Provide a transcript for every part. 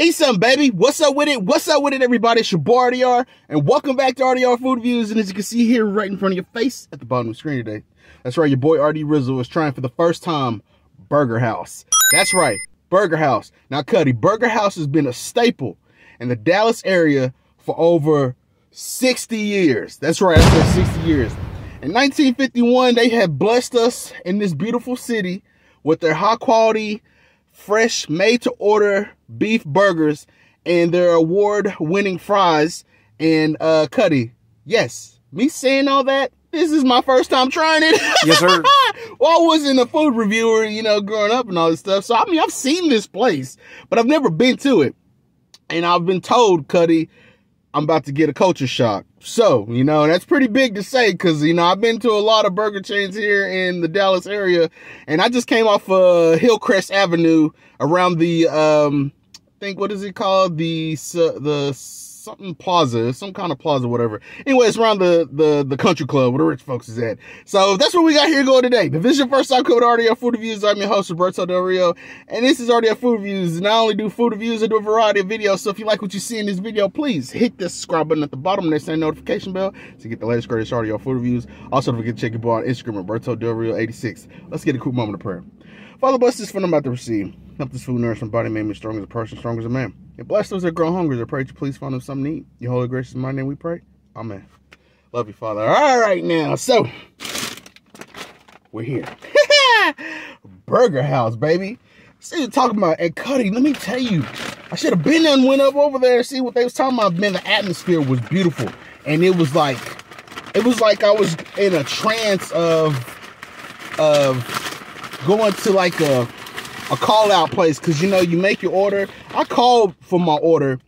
Eat something, baby. What's up with it? What's up with it, everybody? It's your boy RDR, and welcome back to RDR Food Reviews. And as you can see here right in front of your face at the bottom of the screen today, that's right, your boy RD Rizzle is trying for the first time Burger House. That's right, Burger House. Now, Cuddy, Burger House has been a staple in the Dallas area for over 60 years. That's right, I said 60 years. In 1951, they have blessed us in this beautiful city with their high quality fresh, made to order beef burgers and their award winning fries and uh Cuddy. Yes, me saying all that, this is my first time trying it. Yes, sir. well, I wasn't a food reviewer, you know, growing up and all this stuff. So I mean I've seen this place, but I've never been to it. And I've been told, Cuddy, I'm about to get a culture shock. So, you know, that's pretty big to say because, you know, I've been to a lot of burger chains here in the Dallas area and I just came off uh, Hillcrest Avenue around the, um, I think, what is it called? The, the, something plaza, some kind of plaza, whatever. Anyway, it's around the, the, the country club where the rich folks is at. So that's what we got here going today. If this is your first time coming to RDR Food Reviews, I'm your host, Roberto Del Rio, and this is RDR Food Reviews. And I only do food reviews, I do a variety of videos. So if you like what you see in this video, please hit the subscribe button at the bottom and that same notification bell to get the latest, greatest RDR Food Reviews. Also, don't forget to check your boy on Instagram, Roberto Del Rio 86. Let's get a quick moment of prayer. Father, bless this food I'm about to receive. Help this food nourish my body, make me strong as a person, strong as a man. And bless those that grow hungry. I pray that you please find them something to eat. Your holy gracious my name we pray. Amen. Love you, Father. All right, now. So, we're here. Burger House, baby. See you talking about. And Cuddy, let me tell you, I should have been there and went up over there and see what they was talking about. Man, the atmosphere was beautiful. And it was like, it was like I was in a trance of, of going to like a, a call out place because you know you make your order. I called for my order,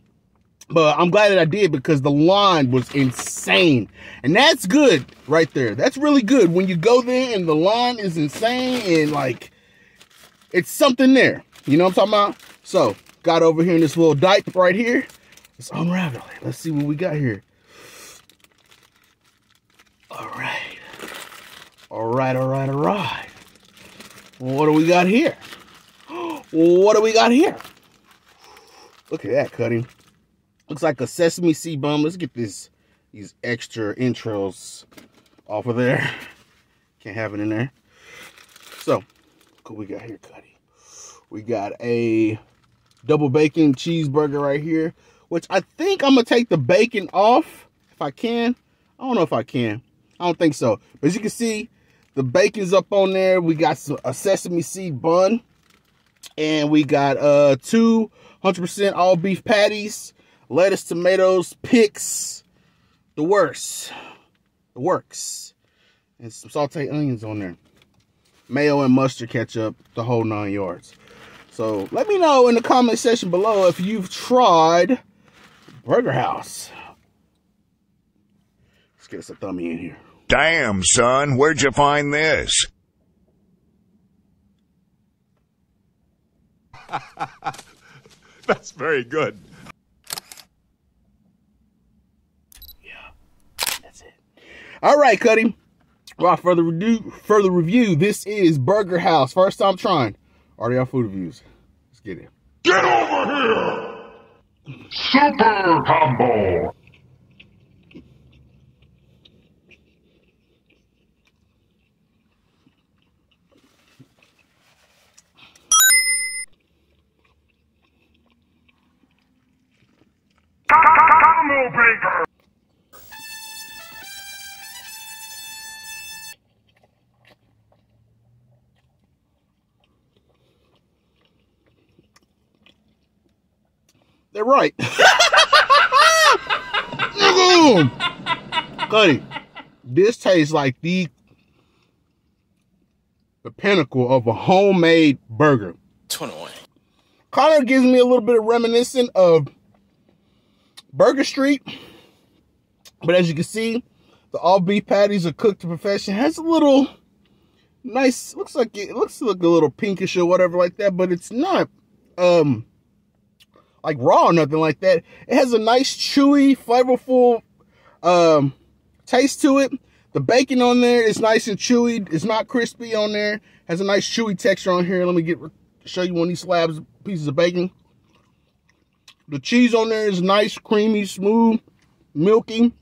but I'm glad that I did because the line was insane, and that's good right there. That's really good when you go there and the line is insane and like it's something there. You know what I'm talking about? So got over here in this little diaper right here. Let's unravel it. Let's see what we got here. All right. All right, all right, all right. What do we got here? What do we got here? Look at that cutting. Looks like a sesame seed bun. Let's get this these extra intros off of there. Can't have it in there. So, what we got here, Cuddy? We got a double bacon cheeseburger right here, which I think I'm gonna take the bacon off if I can. I don't know if I can. I don't think so. But as you can see, the bacon's up on there. We got some, a sesame seed bun and we got uh two 100% all beef patties, lettuce, tomatoes, picks, the worst, the works, and some sauteed onions on there, mayo and mustard ketchup, the whole nine yards. So let me know in the comment section below if you've tried Burger House. Let's get us a thummy in here. Damn, son, where'd you find this? That's very good. Yeah, that's it. All right, Cuddy. Without further review, further review, this is Burger House. First time trying. RDR Food Reviews. Let's get it. Get over here! Super Combo! Combo They're right. Cuddy, this tastes like the the pinnacle of a homemade burger. 21. Kind of gives me a little bit of reminiscent of Burger Street. But as you can see, the all beef patties are cooked to perfection. Has a little nice, looks like it, it looks like a little pinkish or whatever like that, but it's not um like raw or nothing like that. It has a nice chewy, flavorful um taste to it. The bacon on there is nice and chewy. It's not crispy on there. Has a nice chewy texture on here. Let me get show you one of these slabs, pieces of bacon. The cheese on there is nice, creamy, smooth, milky.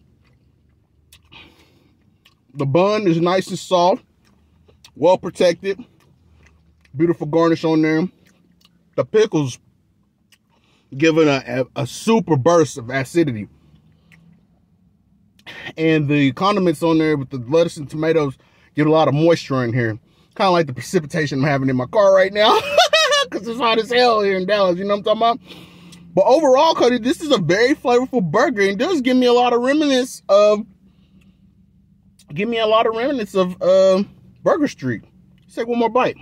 The bun is nice and soft, well protected. Beautiful garnish on there. The pickles giving a, a, a super burst of acidity. And the condiments on there with the lettuce and tomatoes get a lot of moisture in here. Kind of like the precipitation I'm having in my car right now. Because it's hot as hell here in Dallas. You know what I'm talking about? But overall, Cody, this is a very flavorful burger. And does give me a lot of remnants of... Give me a lot of remnants of uh, Burger Street. Let's take one more bite.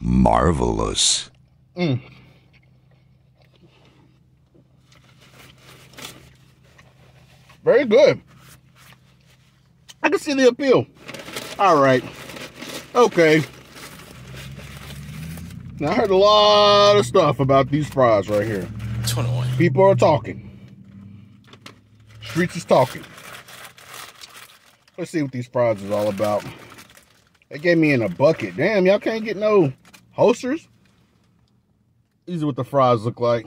Marvelous. Mm. Very good. I can see the appeal. All right. Okay. Now, I heard a lot of stuff about these fries right here. 21. People are talking. Streets is talking. Let's see what these fries is all about. They gave me in a bucket. Damn, y'all can't get no holsters. These are what the fries look like.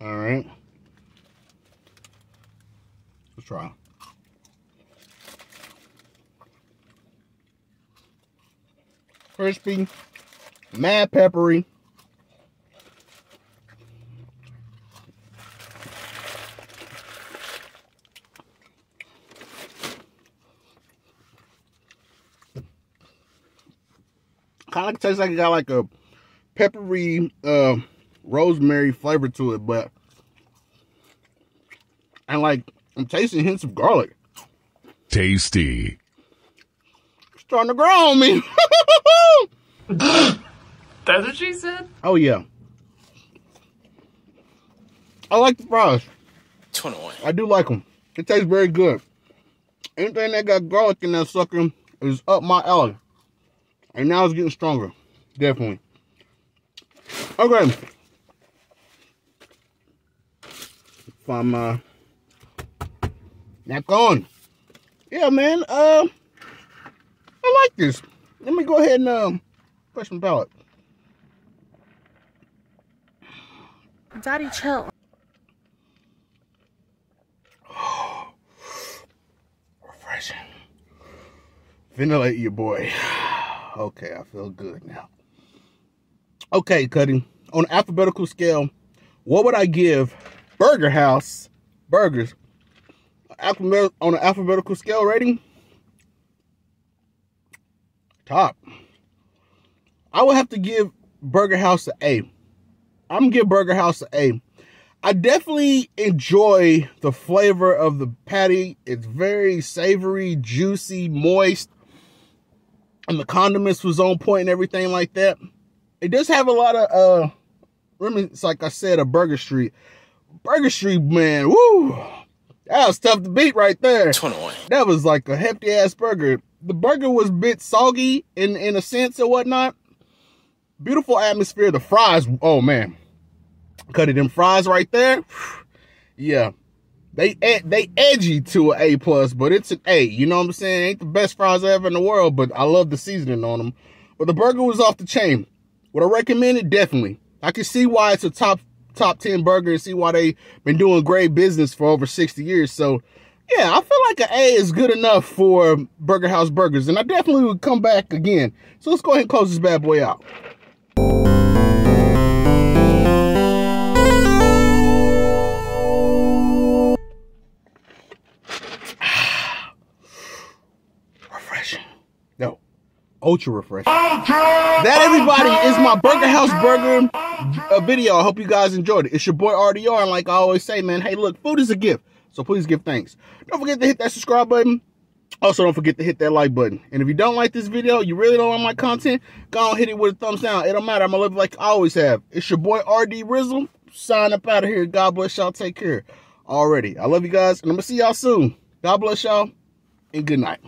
All right. Let's try. Crispy, mad peppery. Kind of tastes like it got like a peppery uh, rosemary flavor to it, but and like I'm tasting hints of garlic. Tasty. It's starting to grow on me. That's what she said? oh yeah. I like the fries. 21. I do like them. It tastes very good. Anything that got garlic in that sucker is up my alley. And now it's getting stronger. Definitely. Okay. Find my nap on. Yeah, man. Uh, I like this. Let me go ahead and um, brush my palate. Daddy, chill. Refreshing. Ventilate your boy. Okay, I feel good now. Okay, Cuddy. On an alphabetical scale, what would I give Burger House burgers? On an alphabetical scale rating? Top. I would have to give Burger House an A. I'm gonna give Burger House an A. I definitely enjoy the flavor of the patty. It's very savory, juicy, moist. And the condiments was on point and everything like that. It does have a lot of uh remnants, like I said, a Burger Street. Burger Street, man, woo! That was tough to beat right there. 21. That was like a hefty ass burger. The burger was a bit soggy in in a sense or whatnot. Beautiful atmosphere. The fries, oh man, cut it them fries right there. Yeah, they they edgy to an A plus, but it's an A. You know what I'm saying? Ain't the best fries ever in the world, but I love the seasoning on them. But the burger was off the chain. Would I recommend it? Definitely. I can see why it's a top top 10 burger and see why they been doing great business for over 60 years. So yeah, I feel like an A is good enough for Burger House Burgers, and I definitely would come back again. So let's go ahead and close this bad boy out. Ultra refreshing. That everybody is my Burger House Burger uh, video. I hope you guys enjoyed it. It's your boy RDR, and like I always say, man, hey, look, food is a gift, so please give thanks. Don't forget to hit that subscribe button. Also, don't forget to hit that like button. And if you don't like this video, you really don't like my content, go on hit it with a thumbs down. It don't matter. I'm gonna live like I always have. It's your boy RD Rizzle. Sign up out of here. God bless y'all. Take care. Already. I love you guys, and I'm gonna see y'all soon. God bless y'all, and good night.